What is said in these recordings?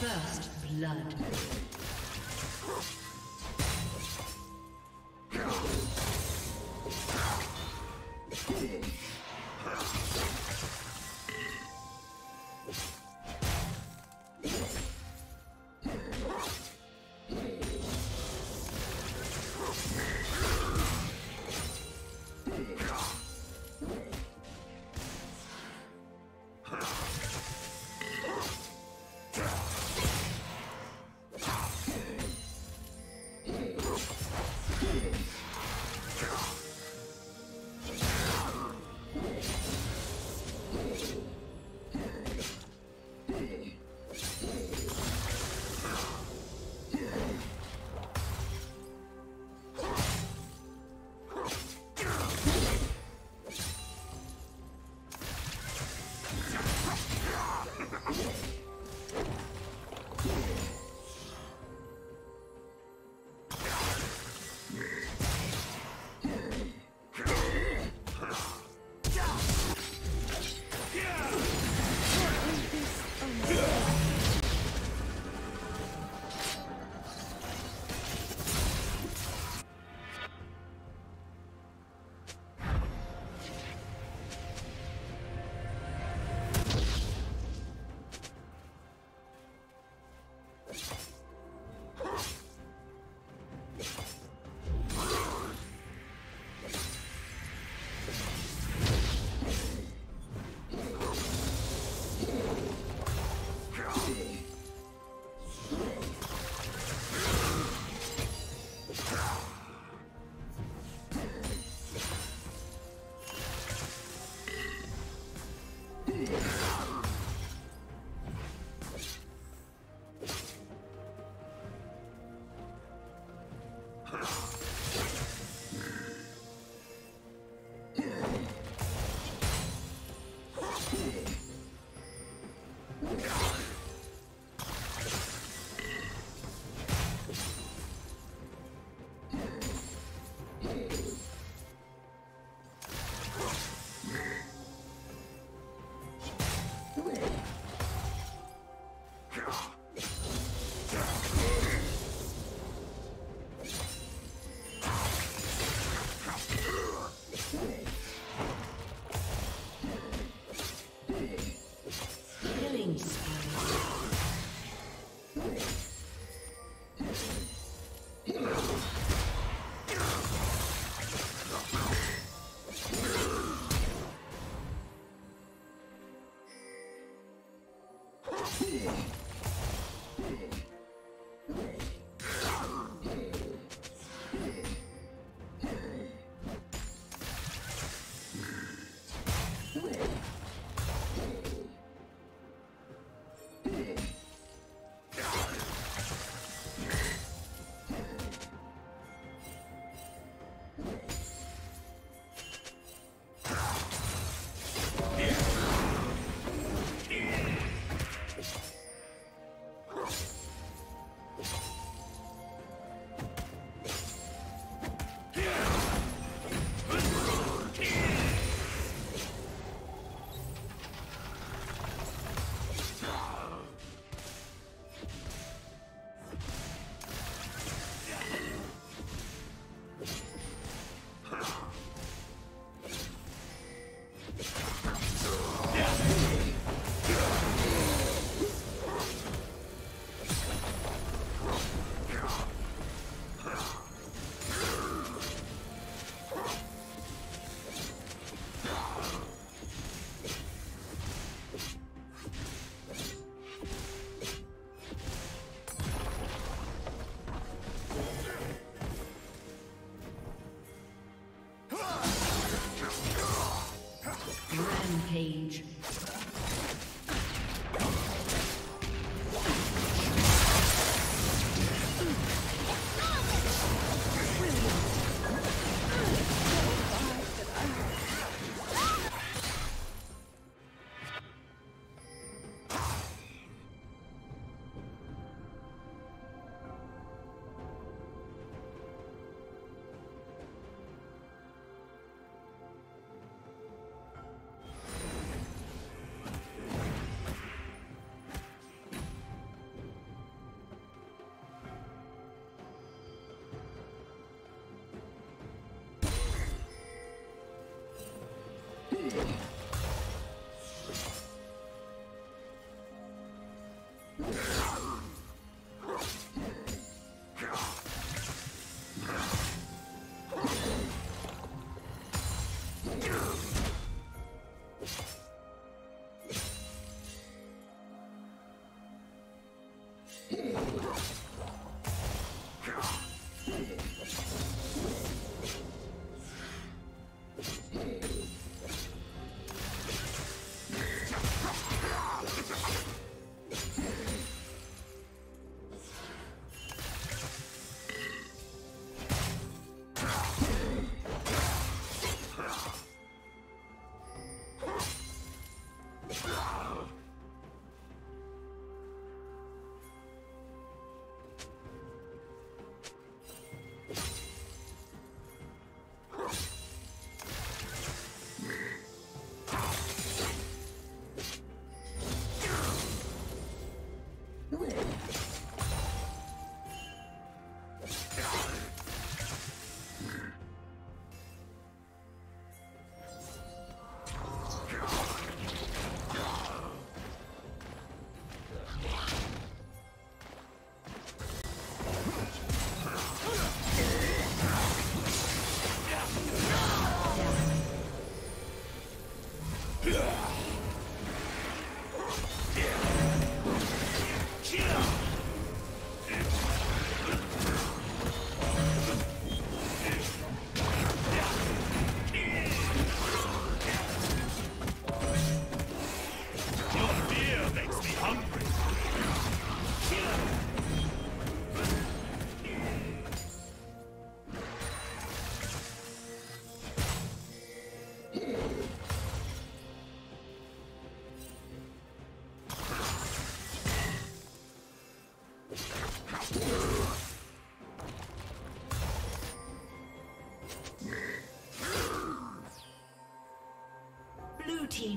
First blood. Yeah. Killing spree.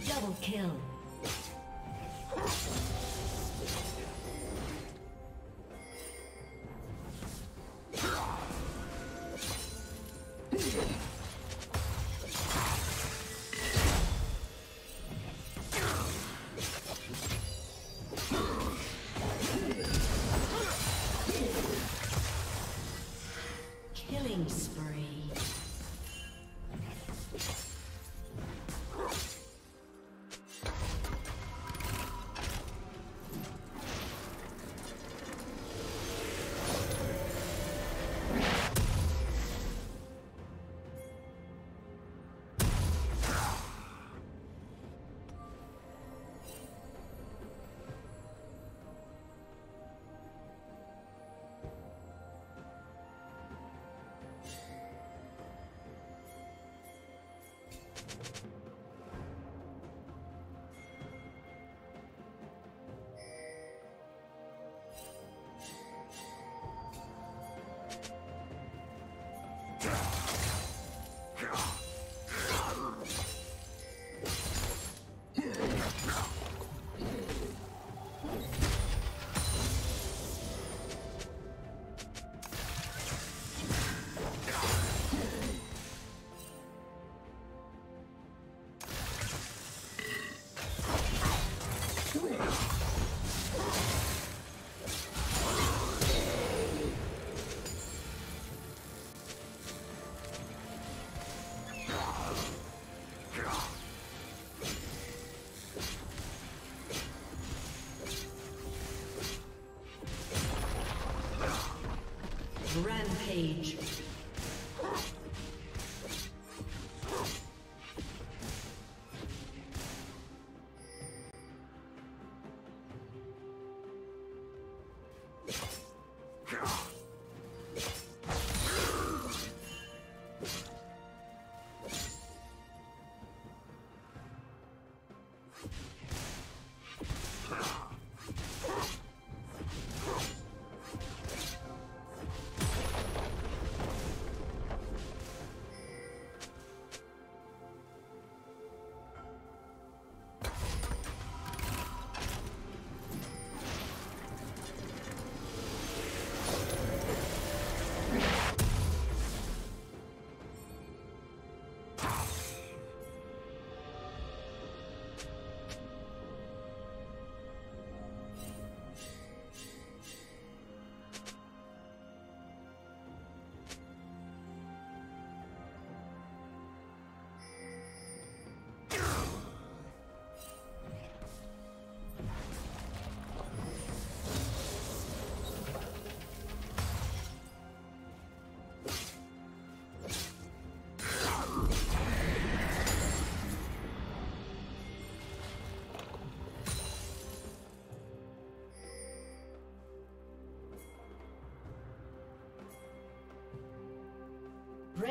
Double kill.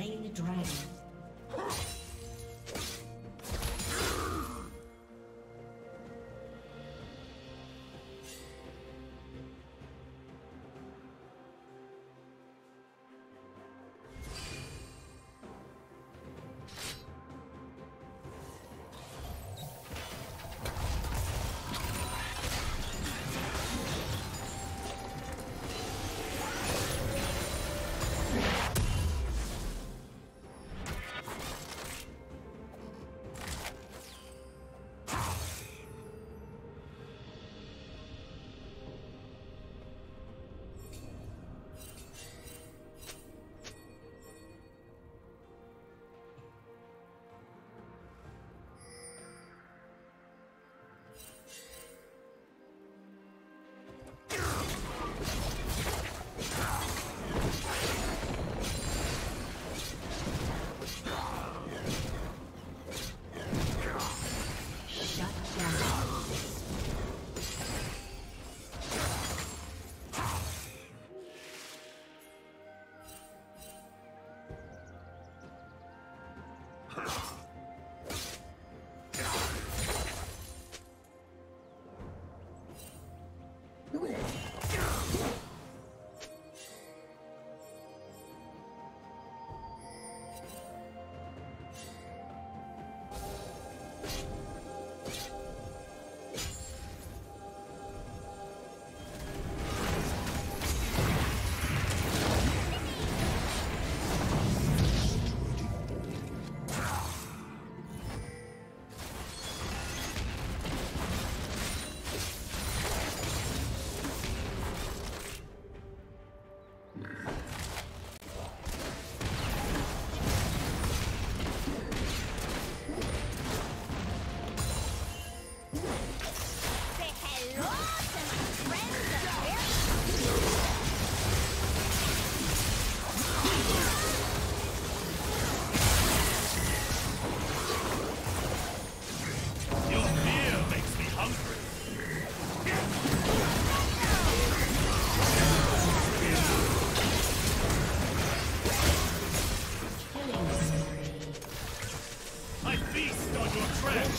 Slain the dragon.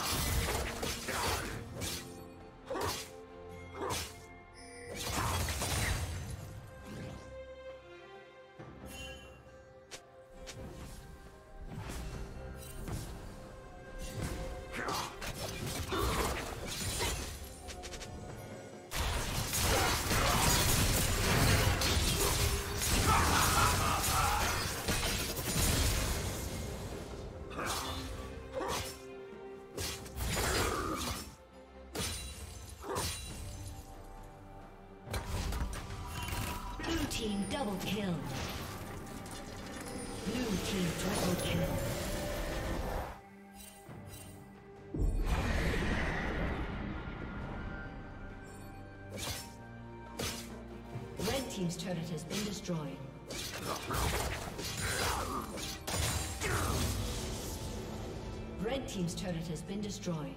Yes. Double kill. Blue team triple kill. Red team's turret has been destroyed. Red team's turret has been destroyed.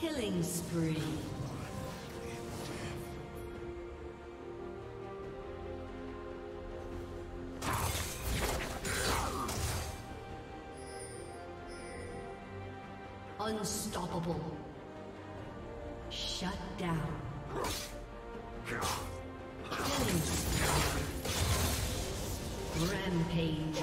Killing spree. Unstoppable. Shut down. Rampage.